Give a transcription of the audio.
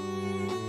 Música